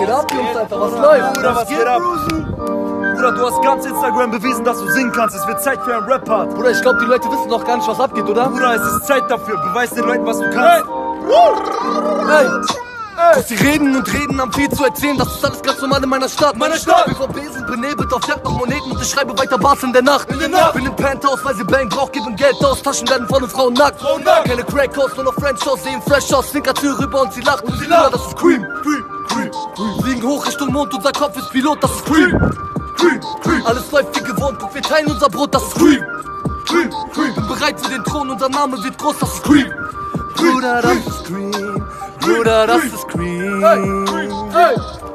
Geht ab, Jungs, Alter, was läuft? Bruder, was geht ab? Bruder, du hast ganz Instagram bewiesen, dass du singen kannst. Es wird Zeit für einen Rap-Part. Bruder, ich glaube, die Leute wissen noch gar nicht, was abgeht, oder? Bruder, es ist Zeit dafür. Beweis den Leuten, was du kannst. Ey! Ey. Sie reden und reden, haben viel zu erzählen, das ist alles ganz normal in meiner Stadt. Meine Stadt. BVB sind benebelt auf Jagd nach Moneten und ich schreibe weiter Bars in der Nacht. In der Nacht. Bin im Penthouse, weil sie Bang braucht, geben Geld aus, Taschen werden von den Frauen nackt. Frauen nackt. Keine Crackhouse, nur noch French Shows, sehen fresh aus, Tür rüber und sie lacht. Und sie lacht. das ist Cream. Creep, Fliegen hoch Richtung Mond, unser Kopf ist Pilot, das ist creep, creep, Alles läuft wie gewohnt, und wir teilen unser Brot, das ist creep, creep. Bin bereit für den Thron, unser Name wird groß, das ist Cream. Bruder, das ist Cream. Bruder, das ist Cream. Hey, creep, hey.